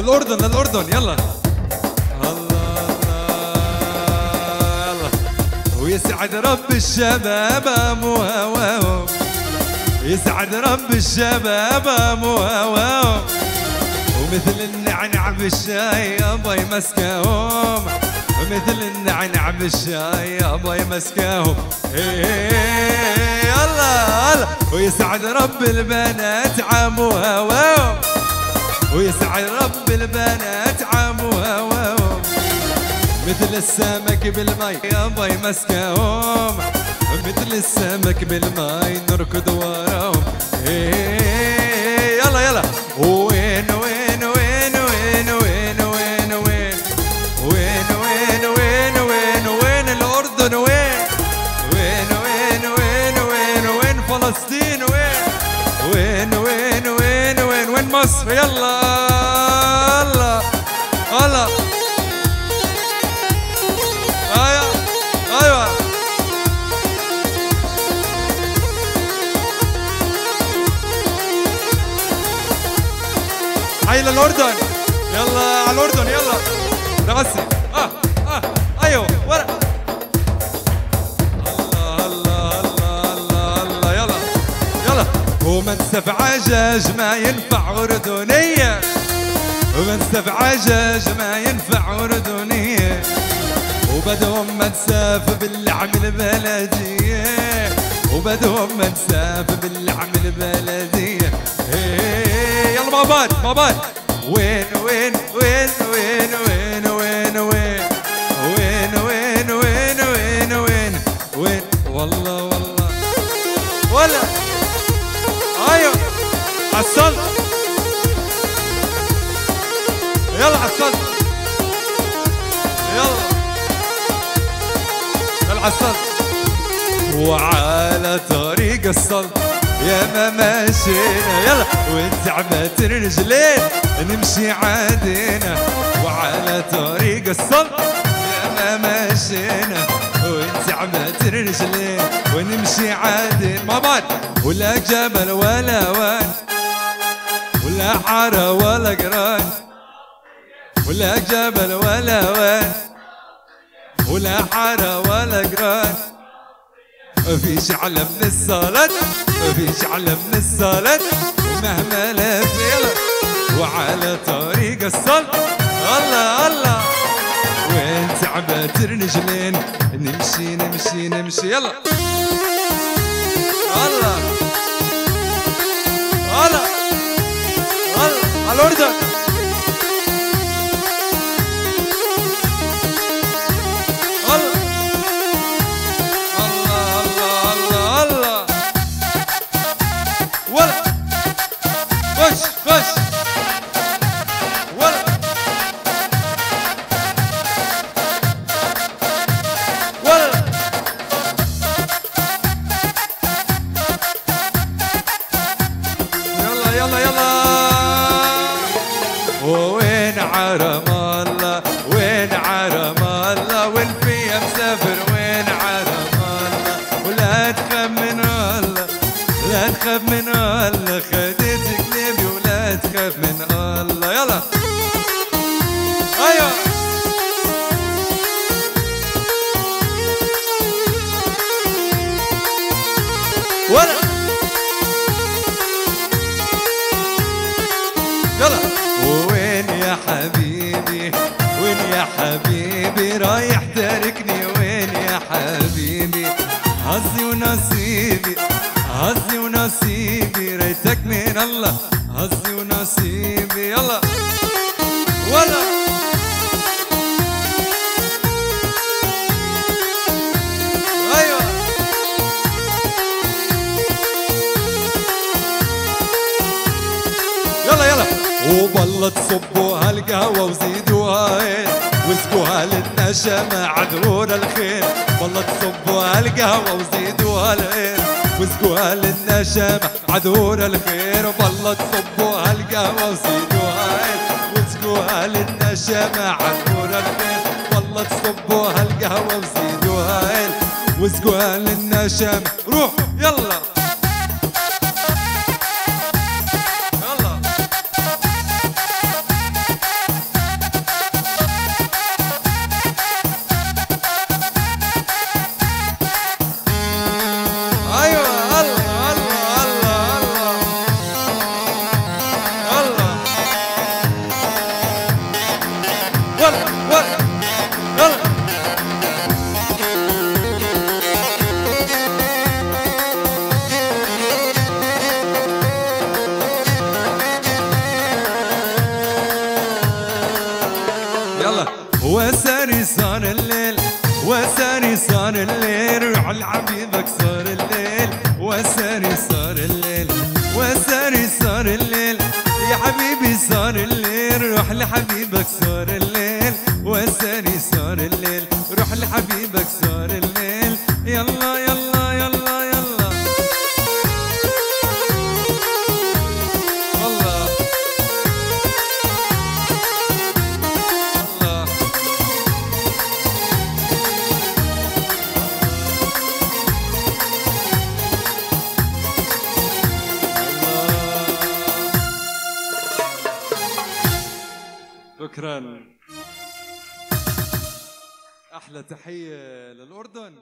للاردن للاردن يلا. الله الله يلا ويسعد رب الشباب مو هواهم يسعد رب الشباب مو هواهم ومثل النعنع بالشاي يابا يمسكهم. مثل النعنع بالشاي يابا يمسكهم. إيه، يلا يلا. ويسعد رب البنات عمو هواهم ويسعد رب البنات عمو هواهم مثل السمك بالماي يابا يمسكهم مثل السمك بالماي نركض وراهم. إيه، مصر يلا الله الله أيوه أيوه. حي للأردن. يلا على الأردن يلا. رغسي بنسف عجاج ما ينفع أردنية. بنسف عجاج ما ينفع أردنية. وبدهم منسف باللعم البلدية. وبدهم منسف باللعم البلدية. إيه، يلا ما بان وين وين وين وين وين. حصلت يلا حصلت يلا. يلا حصلت وعلى طريق الصلب يا ما ماشينا يلا. وانت الرجلين نمشي عادينا. وعلى طريق الصلب يا ما ماشينا. وانت الرجلين ونمشي عادين مع بعض ولا جبل ولا وان. حارة ولا قران ولا جبل ولا وان ولا حارة ولا قران. مفيش على من الصلاة مفيش على من الصلاة ومهما لف يلا وعلى طريق الصلاة الله الله. وين تعبت الرجلين نمشي نمشي نمشي. يلا. الله. Orada عرم الله وين عرم الله؟ وين في مسافر وين عرم الله؟ ولا تخاف من الله لا تخاف من الله. خديت قلبي ولا تخاف من الله. يلا. أيوه. ولا. يلا. حبيبي رايح تاركني وين يا حبيبي؟ حظي ونصيبي حظي ونصيبي ريتك من الله. حظي ونصيبي يلا. ولا. يلا وبالله تصبوا هالقهوة وزيدوها إيه. واسقوها للنشمة عذور الخير. والله تصبوا هالقهوة وزيدوها الايه واسقوها للنشمة عذور الخير. والله تصبوا هالقهوة وزيدوها إيه واسقوها للنشمة عذور الخير. والله تصبوا هالقهوة وزيدوها إيه واسقوها للنشمة روح يلا. الخير وعلى حبيبك صار الليل وساري صار الليل وساري صار الليل يا حبيبي صار الليل روح لحبيبك صار الليل وساري صار الليل روح لحبيبك صار الليل شكرا. أحلى تحية للأردن.